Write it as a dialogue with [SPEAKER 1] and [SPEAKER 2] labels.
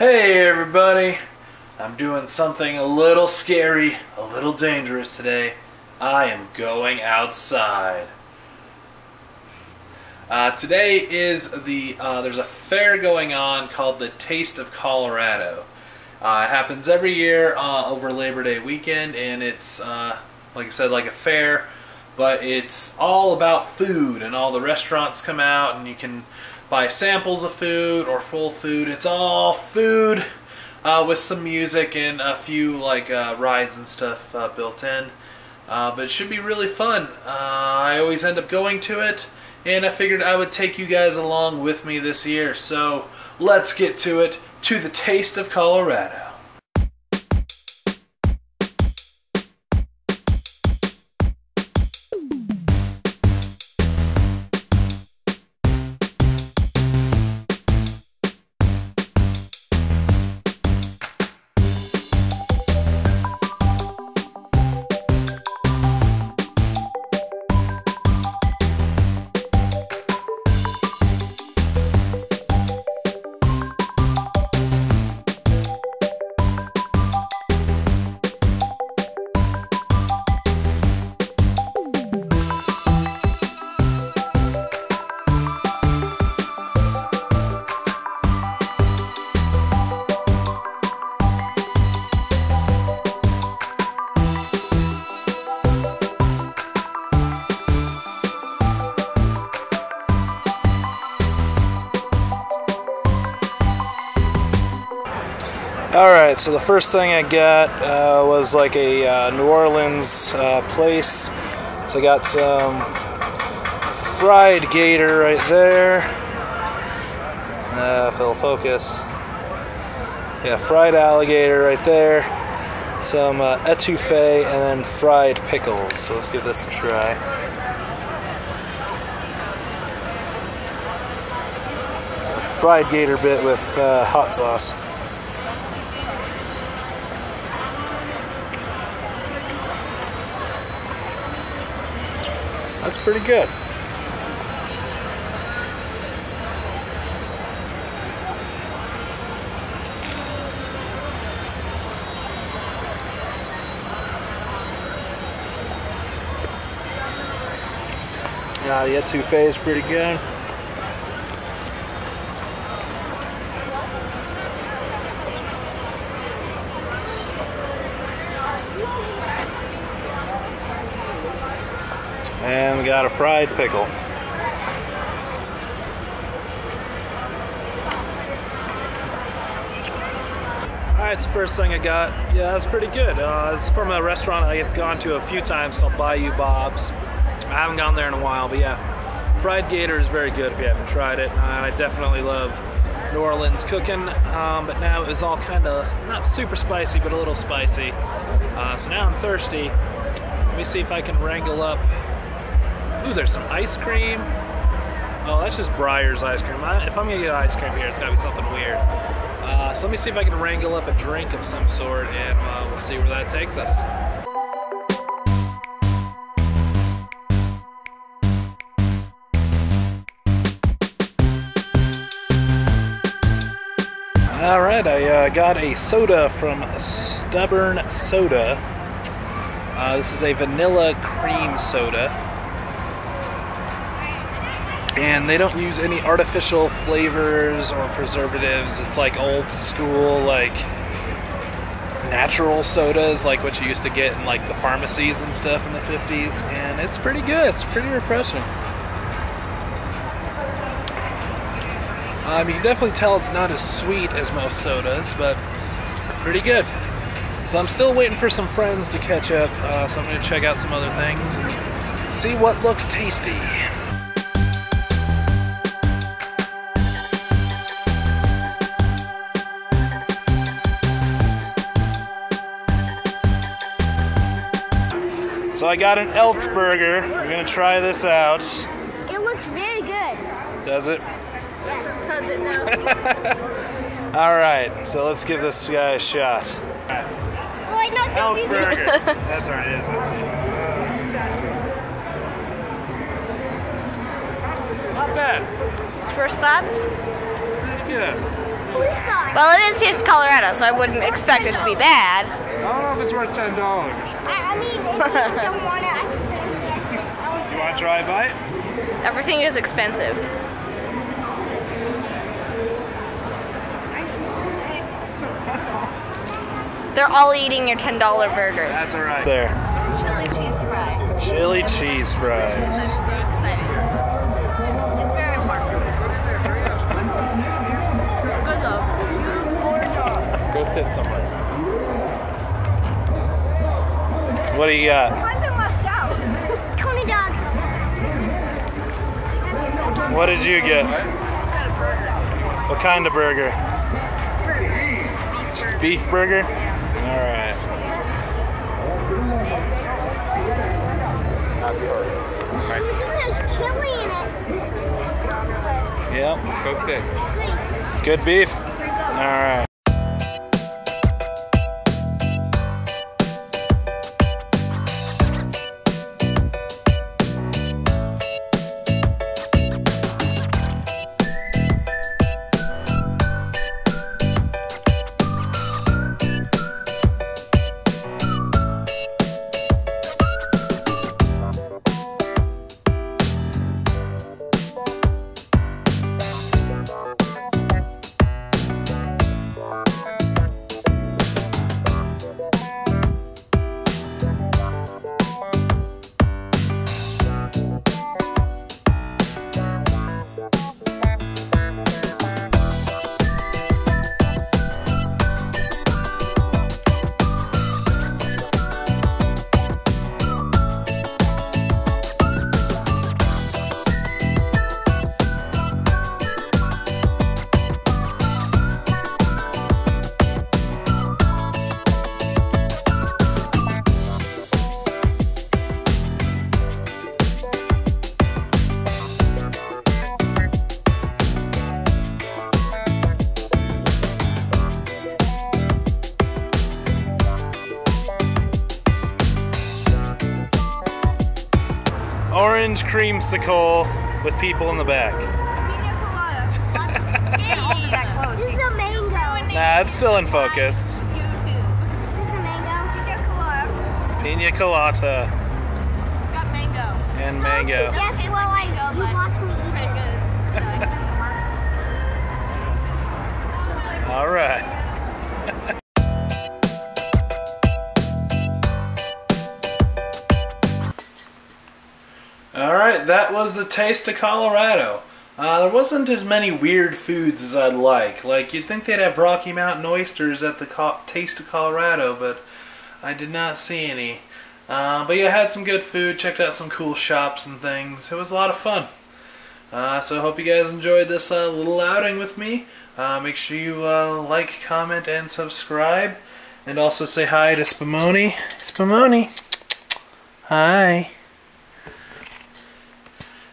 [SPEAKER 1] Hey everybody! I'm doing something a little scary, a little dangerous today. I am going outside. Uh, today is the, uh, there's a fair going on called the Taste of Colorado. Uh, it happens every year uh, over Labor Day weekend and it's, uh, like I said, like a fair, but it's all about food and all the restaurants come out and you can buy samples of food or full food. It's all food uh, with some music and a few like uh, rides and stuff uh, built in. Uh, but it should be really fun. Uh, I always end up going to it and I figured I would take you guys along with me this year. So let's get to it, to the taste of Colorado. Alright, so the first thing I got uh, was like a uh, New Orleans uh, place. So I got some fried gator right there. Uh, if it'll focus. Yeah, fried alligator right there. Some uh, etouffee and then fried pickles. So let's give this a try. Fried gator bit with uh, hot sauce. That's pretty good. Uh, the etouffee is pretty good. And we got a fried pickle. Alright, it's the first thing I got. Yeah, that's pretty good. Uh, it's from a restaurant I've gone to a few times called Bayou Bob's. I haven't gone there in a while, but yeah. Fried gator is very good if you haven't tried it. I definitely love New Orleans cooking, um, but now it was all kind of, not super spicy, but a little spicy. Uh, so now I'm thirsty. Let me see if I can wrangle up Ooh, there's some ice cream. Oh, that's just Breyers ice cream. I, if I'm gonna get ice cream here, it's gotta be something weird. Uh, so let me see if I can wrangle up a drink of some sort and uh, we'll see where that takes us. All right, I uh, got a soda from Stubborn Soda. Uh, this is a vanilla cream soda and they don't use any artificial flavors or preservatives. It's like old school, like natural sodas, like what you used to get in like the pharmacies and stuff in the 50s, and it's pretty good. It's pretty refreshing. Um, you can definitely tell it's not as sweet as most sodas, but pretty good. So I'm still waiting for some friends to catch up, uh, so I'm going to check out some other things and see what looks tasty. I got an elk burger. We're gonna try this out.
[SPEAKER 2] It looks very good.
[SPEAKER 1] Does it?
[SPEAKER 2] Yes, does it now?
[SPEAKER 1] All right, so let's give this guy a shot.
[SPEAKER 2] I know
[SPEAKER 1] Elk burger. That's all right, it is. Not bad.
[SPEAKER 2] First thoughts?
[SPEAKER 1] Pretty good.
[SPEAKER 2] Chili sauce.
[SPEAKER 3] Well, it is Taste of Colorado, so I wouldn't expect it to be bad.
[SPEAKER 4] I don't know if it's worth ten dollars.
[SPEAKER 2] I, I mean, if you don't want it, I can finish it.
[SPEAKER 4] Do you want to try a bite?
[SPEAKER 3] Everything is expensive. They're all eating your $10 burger.
[SPEAKER 4] That's all right. There.
[SPEAKER 3] Chili cheese fries.
[SPEAKER 4] Chili cheese fries.
[SPEAKER 3] I'm so excited.
[SPEAKER 4] Sit somewhere. What do you got?
[SPEAKER 2] I've been left out. Coney dog.
[SPEAKER 4] What did you get? What kind of burger? Beef burger? All right.
[SPEAKER 2] This has chili in it.
[SPEAKER 4] Yep. Go sit. Good beef? Orange creamsicle with people in the back.
[SPEAKER 2] This is a mango.
[SPEAKER 4] Nah, it's still in focus.
[SPEAKER 2] This is a mango.
[SPEAKER 4] Pina colada
[SPEAKER 3] Got mango.
[SPEAKER 4] and mango.
[SPEAKER 2] Yes, well, I,
[SPEAKER 1] was the Taste of Colorado. Uh, there wasn't as many weird foods as I'd like. Like, you'd think they'd have Rocky Mountain oysters at the Taste of Colorado, but I did not see any. Uh, but yeah, I had some good food, checked out some cool shops and things. It was a lot of fun. Uh, so I hope you guys enjoyed this uh, little outing with me. Uh, make sure you uh, like, comment, and subscribe. And also say hi to Spumoni. Spumoni. Hi.